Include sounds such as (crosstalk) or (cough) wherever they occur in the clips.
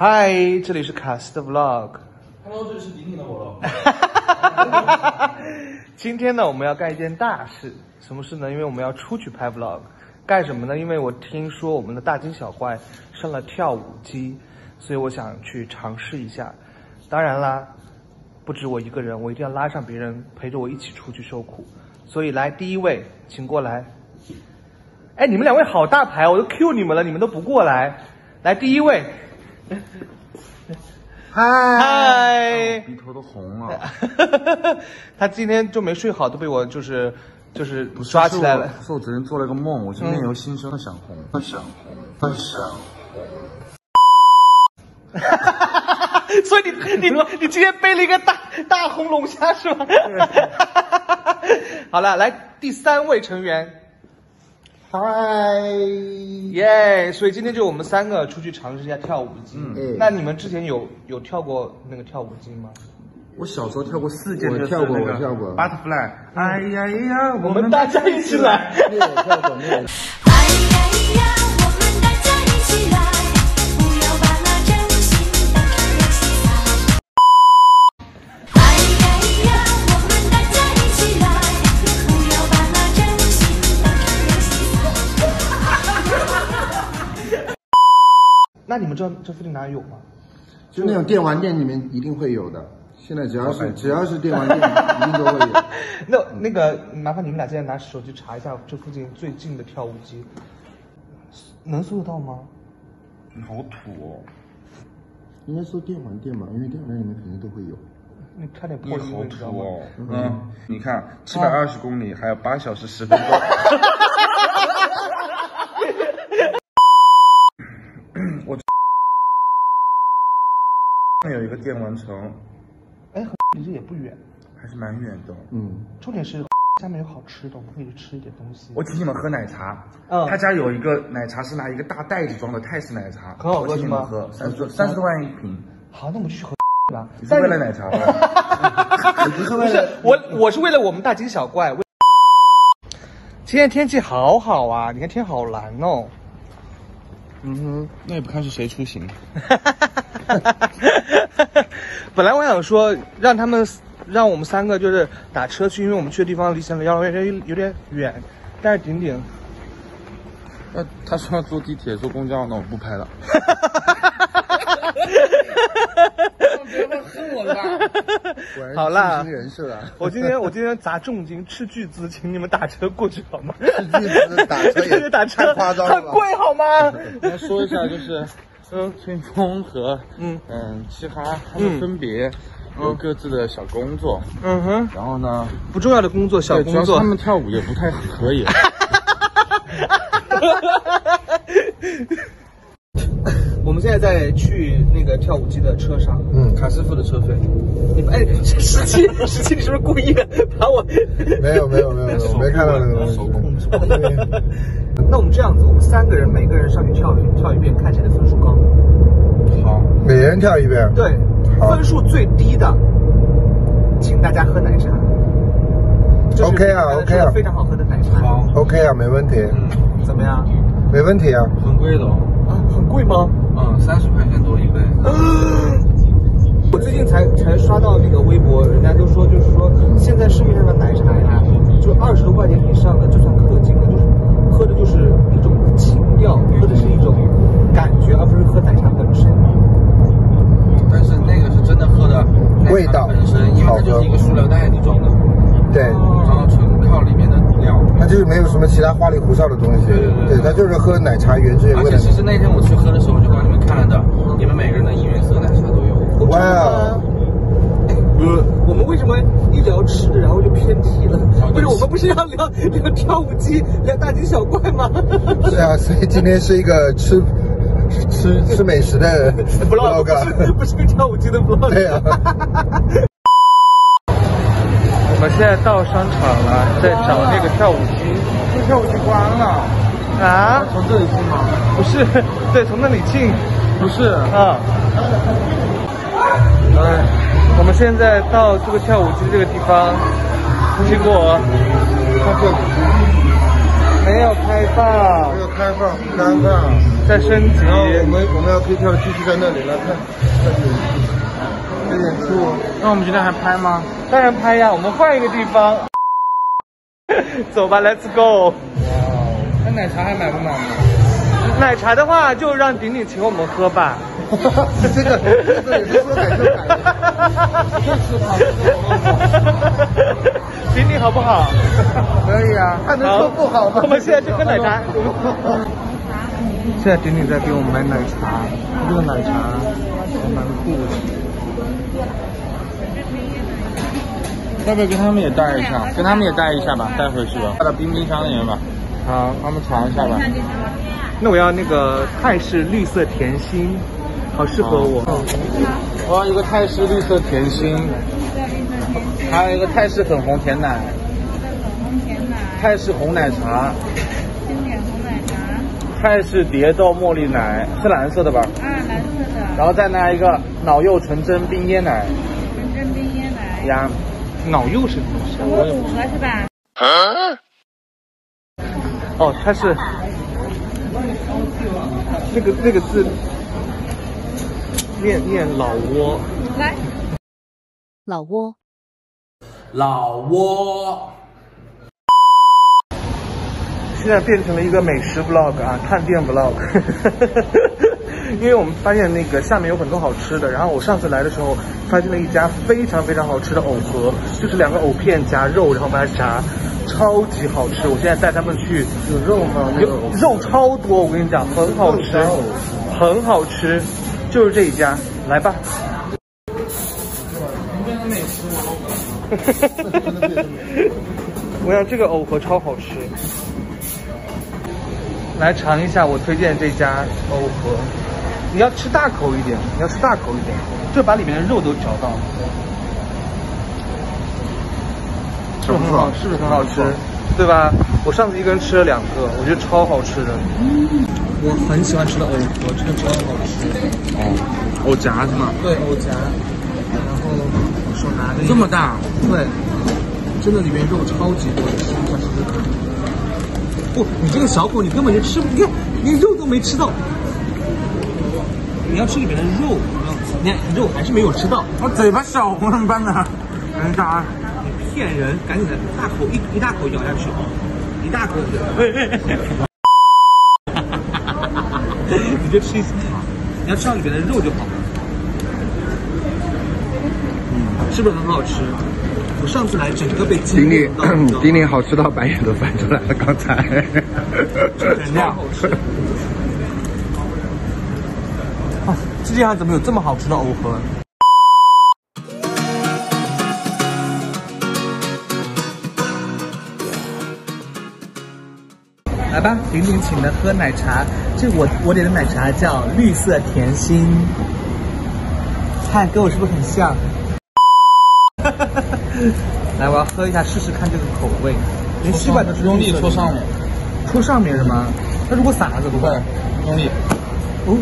嗨，这里是卡斯的 vlog。Hello，这里是顶顶的我了。(laughs) 今天呢，我们要干一件大事，什么事呢？因为我们要出去拍 vlog，干什么呢？因为我听说我们的大惊小怪上了跳舞机，所以我想去尝试一下。当然啦，不止我一个人，我一定要拉上别人陪着我一起出去受苦。所以来，第一位，请过来。哎，你们两位好大牌，我都 Q 你们了，你们都不过来。来，第一位，(laughs) 嗨，嗨。鼻头都红了。(laughs) 他今天就没睡好，都被我就是就是抓起来了。是我昨天做了个梦，我是面由心生的想红，想红，想 (laughs) 所以你你你今天背了一个大大红龙虾是吗？好了，来第三位成员，嗨，耶！所以今天就我们三个出去尝试一下跳舞机。嗯那你们之前有有跳过那个跳舞机吗？我小时候跳过四件，我跳过我跳过 butterfly。哎呀呀，我们大家一起来。没有跳过，没有。哎呀呀，我们大家一起来，那你们知道这附近哪里有吗？就那种电玩店里面一定会有的。现在只要是只要是电玩店，一定都会有。(laughs) 那那个麻烦你们俩现在拿手机查一下这附近最近的跳舞机，能搜得到吗？你好土哦！应该搜电玩店吧，因为电玩店里面肯定都会有。你差点你破音好？土哦。嗯，你看，七百二十公里，还有八小时十分钟。(laughs) 我有一个电玩城，哎，离这也不远。还是蛮远的。嗯，重点是下面有好吃的，我们可以去吃一点东西。我请你们喝奶茶，嗯他家有一个奶茶是拿一个大袋子装的泰式奶茶，很好喝我请你们是吗喝，三十三十多万一瓶，好，那我们就去喝吧。你是为了奶茶吧？(laughs) 你不是为了我我是为了我们大惊小怪。为 (laughs) 今天天气好好啊，你看天好蓝哦。嗯哼，那也不看是谁出行。(laughs) (laughs) 本来我想说让他们让我们三个就是打车去，因为我们去的地方离沈阳有点有点远，但是顶顶。那他说要坐地铁、坐公交，那我不拍了。别恨我了好啦精心人设啊！我今天我今天砸重金斥巨资，请你们打车过去好吗？斥巨资打车也 (laughs) 打车太夸张了吧很贵好吗？我要说一下，就是，嗯，春风和嗯嗯嘻哈他们分别有各自的小工作，嗯哼，然后呢，不重要的工作，小对，主工作他。们跳舞也不太可以。(laughs) (laughs) 我们现在在去那个跳舞机的车上，嗯卡师傅的车费。你哎，十七，十七，你是不是故意的把我？(laughs) 没有没有没有没有，我没看到那个东西。(laughs) 那我们这样子，我们三个人每个人上去跳一跳一遍，看谁的分数高。好，每人跳一遍。对，分数最低的，请大家喝奶茶。OK 啊 OK 啊非常好喝的奶茶。好，OK 啊，没问题，嗯，怎么样？没问题啊。很贵的很贵吗？嗯，三十块钱多一杯。我最近才才刷到那个微博，人家都说就是说，现在市面上的奶茶呀，就二十多块钱以上的，就算氪金了，就是喝的就是一种情调，喝的是一种感觉，而不是喝奶茶本身。但是那个是真的喝的味道本身，因为它就是一个塑料袋里装的，对，然后纯就是没有什么其他花里胡哨的东西。对对对对，它就是喝奶茶原汁原味的。而且其实那天我去喝的时候，我就帮你们看了的，你们每个人的应援色奶茶都有。哇哦，不是，我们为什么一聊吃的，然后就偏题了？哦不是，我们不是要聊聊跳舞机、聊大惊小怪吗？是啊，(laughs) 所以今天是一个吃吃吃美食的 (laughs) vlog 不是 vlog。不是个跳舞机的 vlog。对啊，我 (laughs) 们现在到商场了，在找那个跳舞机。这跳舞机关了，啊？从这里进吗？不是，(laughs) 对，从那里进。不是，啊。嗯，我们现在到这个跳舞机这个地方，结果看这里，没有开放没，有开放，不开放。在升级。然后我们我们要可以跳，继续在那里来看，在演出，在演出。那我们今天还拍吗？当然拍呀，我们换一个地方。(laughs) 走吧，Let's go。哇那奶茶还买不买呢？奶茶的话，就让顶顶请我们喝吧。这个这个也是说改就改。顶顶好不好？可以啊，他能说不好吗？我们现在去喝奶茶。(laughs) 现在顶顶在给我们买奶茶，这个奶茶还蛮酷的。要不要跟他们也带一下？跟他们也带一下吧，带回去吧，带到冰冰箱里面吧。好，他们尝一下吧。那我要那个泰式绿色甜心，好适合我。我要一个泰式绿色甜心，还有一个泰式粉红甜奶，泰式红奶茶，经典红奶茶泰式蝶豆茉莉奶是蓝色的吧？啊，蓝色的然后再拿一个老幼纯真冰椰奶纯正冰椰奶，呀。脑柚是什么东西啊？我五个是吧？哦，它是那个那个字念念老挝。来，老挝。老挝。现在变成了一个美食 vlog 啊，探店 vlog。(laughs) 因为我们发现那个下面有很多好吃的，然后我上次来的时候发现了一家非常非常好吃的藕盒，就是两个藕片夹肉，然后把它炸，超级好吃。我现在带他们去，有肉吗？那有个肉超多，我跟你讲，很好吃很好吃，就是这一家，来吧。(laughs) 我想这个藕盒超好吃，来尝一下我推荐这家藕盒。你要吃大口一点，你要吃大口一点，就把里面的肉都嚼到，是不是很好？是不是很好吃？对吧？我上次一个人吃了两个，我觉得超好吃的。我很喜欢吃的藕盒，真的超好吃。哦，藕夹是吗？对，藕夹，然后手拿着这么大，对，真的里面肉超级多的，试一下试试看。不，你这个小狗你根本就吃不，你看连肉都没吃到。你要吃里面的肉，你看肉还是没有吃到。我嘴巴小，我怎么办呢？等一下啊，你骗人！赶紧的，大口一一大口咬下去，一大口。你就吃一次，你要吃到里面的肉就好了。嗯，是不是很好吃？我上次来整个被惊顶顶到，你知道吗顶顶好吃到白眼都翻出来了，刚才。(laughs) (laughs) 真的好吃。(laughs) 啊，世界上怎么有这么好吃的藕盒？来吧，玲玲请的喝奶茶，这我我点的奶茶叫绿色甜心，看跟我是不是很像？(laughs) 来，我要喝一下试试看这个口味，连吸管都是用力戳上面，戳上面是吗？那如果洒了怎么办？用力。哦，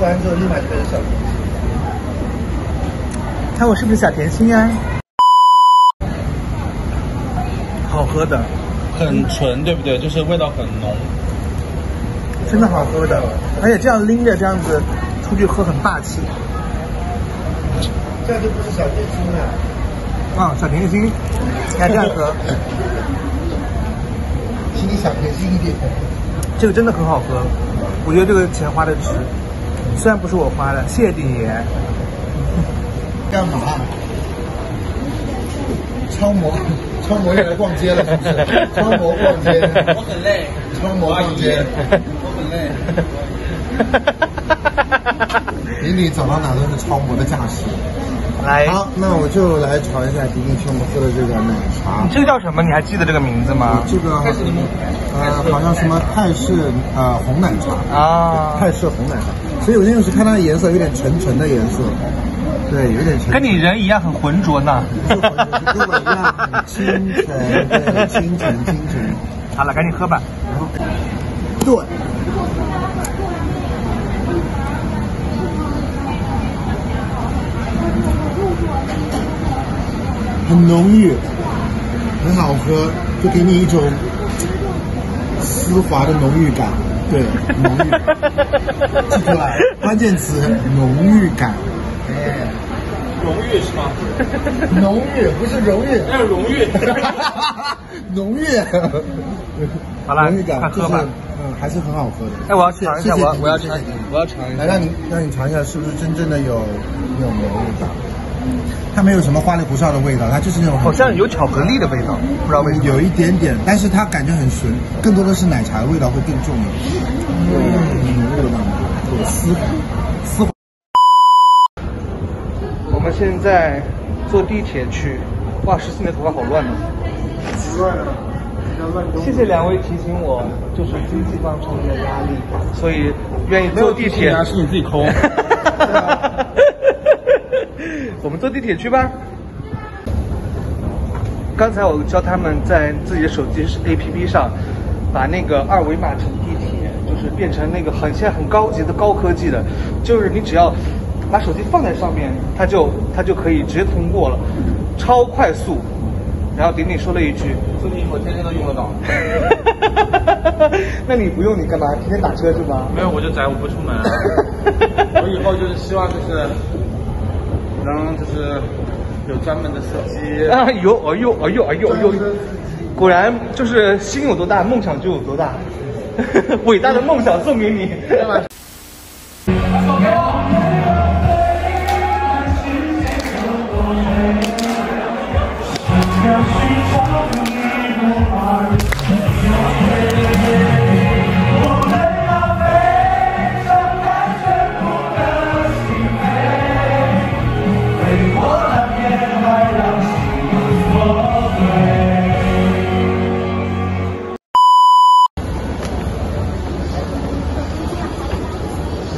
喝完之后立马就变成效果。看我是不是小甜心啊？好喝的，很纯，对不对？就是味道很浓。真的好喝的，而且这样拎着这样子出去喝很霸气。这样就不是小甜心了。啊、小甜心，你看这样喝，(laughs) 请你小甜心一点。这个真的很好喝，我觉得这个钱花的值。虽然不是我花的，谢谢鼎爷。干嘛？超模，(laughs) 超模又来逛街了，是不是？(laughs) 超模逛街，我很累，超模逛街。我很累。顶顶走到哪都是超模的架势。来，好，那我就来尝一下顶顶请我们喝的这个奶茶你。这个叫什么？你还记得这个名字吗？这个呃，好像什么泰式呃红奶茶，啊，泰式红奶茶。所以我那个是看它的颜色有点纯纯的颜色，对，有点纯。跟你人一样很浑浊呢。就跟我一样很清纯，对，清 (laughs) 纯清纯。好了，赶紧喝吧。对，很浓郁，很好喝，就给你一种丝滑的浓郁感。对，浓郁，(laughs) 记住了，关键词浓郁感。哎，荣誉是吗？(laughs) 浓郁不是荣誉，要荣誉。浓郁。好了浓郁感就是快喝吧嗯，还是很好喝的。哎，我要尝一下，谢谢我要我要尝谢谢你，我要尝一来，下。让你让你尝一下，是不是真正的有有浓郁感？它没有什么花里胡哨的味道，它就是那种好像有巧克力的味道，不知道为什么。有一点点，但是它感觉很纯，更多的是奶茶的味道会更重一点。嗯，浓郁的味道，对，丝丝。我们现在坐地铁去，哇，十四年头发好乱呢。谢谢两位提醒我，就是经济方面的压力，所以愿意坐地铁。是你自己抠。(laughs) (laughs) 坐地铁去吧。刚才我教他们在自己的手机 APP 上，把那个二维码乘地铁，就是变成那个很现在很高级的高科技的，就是你只要把手机放在上面，它就它就可以直接通过了，超快速。然后鼎鼎说了一句，这个我天天都用得到。(laughs) 那你不用你干嘛？天天打车是吗？没有我就宅，我不出门。(laughs) 我以后就是希望就是能就是有专门的司机。啊有哎呦哎呦哎呦哎呦！果然就是心有多大，梦想就有多大。(laughs) 伟大的梦想送给你。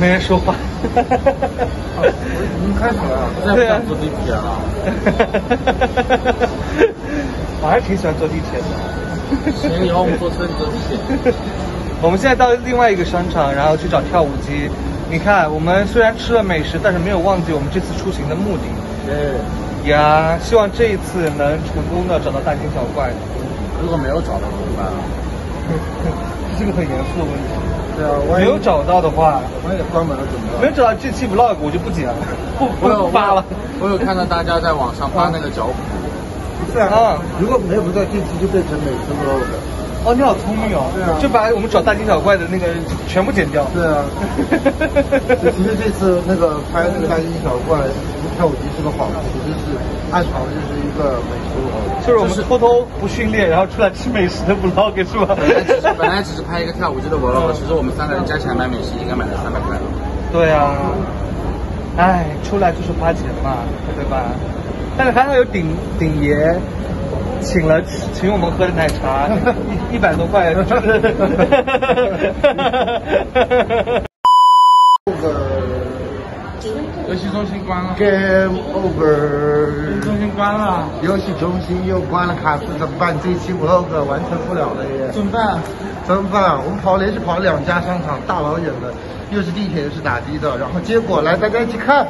没人说话。已经开始了，现在不想坐地铁了。我还是挺喜欢坐地铁的。行，以后我们坐车，你坐地铁。我们现在到另外一个商场，然后去找跳舞机。你看，我们虽然吃了美食，但是没有忘记我们这次出行的目的。对，呀，希望这一次能成功的找到大惊小怪。如果没有找到怎么办啊？(laughs) 这是个很严肃的问题。对啊，没有找到的话，我也关门了怎么办？没有找到这期 vlog 我就不剪了，不 (laughs) 不发了。我有看到大家在网上发那个脚蹼，不是啊，如果没有不在这期就变成每次 vlog。哦，你好聪明哦！对啊就把我们找大惊小怪的那个全部剪掉。对啊，(laughs) 就其实这次那个拍那个大惊小怪跳舞机是个幌子，其实是暗藏的就是一个美食 vlog。就是我们偷偷不训练，然后出来吃美食的 vlog 是吧？本来只是本来只是拍一个跳舞机的 vlog，其实我们三个人加起来买美食应该买了三百块了。对啊，哎，出来就是花钱嘛，对吧？但是还好有顶顶爷请了请我们喝的奶茶，一一百多块，(laughs) 游戏中心关了，Game 游 over，戏中心关了，游戏中心又关了，卡斯怎么办？这一期 vlog 完成不了了耶，怎么办？怎么办？我们跑连续跑了两家商场，大老远的，又是地铁又是打的的，然后结果来大家一起看，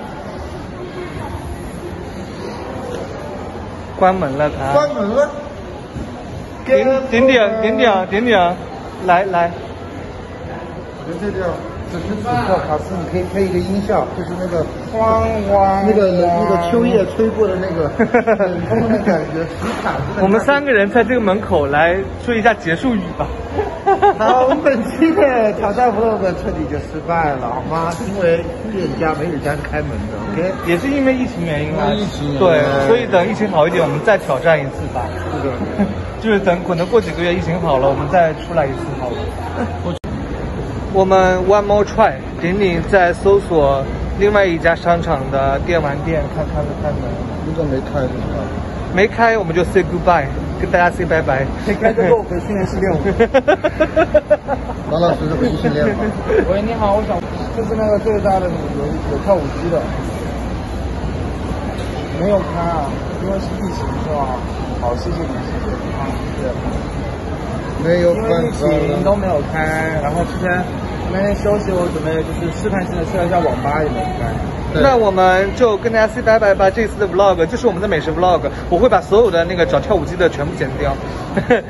关门了他。关门了。点点点点点点点，来来，我觉得这样，此时此刻，卡斯你可以开一个音效，就是那个汪汪，那个那个秋叶吹过的那个冷 (laughs) 风的感觉，死卡真的。我们三个人在这个门口来说一下结束语吧。(laughs) 好，我们本期的挑战 vlog 彻底就失败了，好吗？因为护眼家没有家是开门的，OK？也是因为疫情原因啊，疫情原因对，所以等疫情好一点，我们再挑战一次吧。是的。(laughs) 就是等可能过几个月疫情好了，我们再出来一次好了。(laughs) 我们 one more try，顶顶在搜索另外一家商场的电玩店，看看没开门。应该没开的话，没开我们就 say goodbye，跟大家 say 拜拜。没开就够回训练室练舞。(laughs) 老老实实回去训练吗？喂，你好，我想这是那个最大的有有跳舞机的，没有开啊，因为是疫情是吧？好，谢谢你，谢谢你啊，谢谢。没有因为疫情都没有开，然后之前那天休息，我准备就是试探性的去了一下网吧，也没开。那我们就跟大家 say 拜拜吧。这次的 vlog 就是我们的美食 vlog，我会把所有的那个找跳舞机的全部剪掉。(laughs)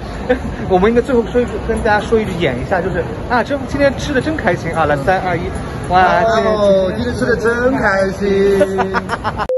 我们应该最后说一句，跟大家说一句，演一下，就是啊，真今天吃的真开心啊！来，三二一，哇，今天哦，今天吃的真开心。(laughs)